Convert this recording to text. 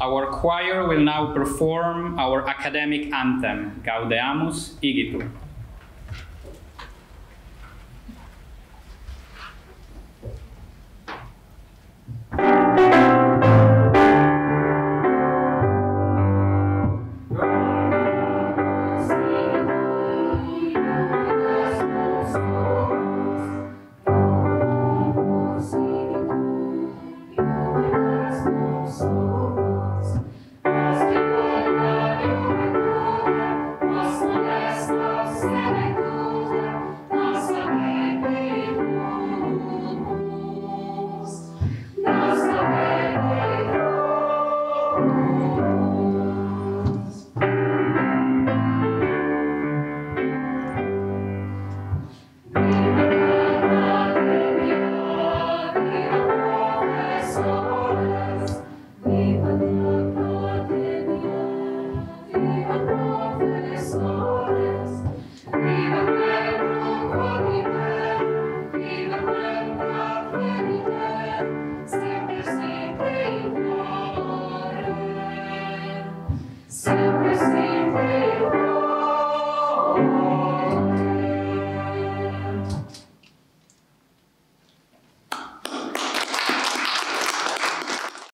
Our choir will now perform our academic anthem, Gaudeamus Igitur.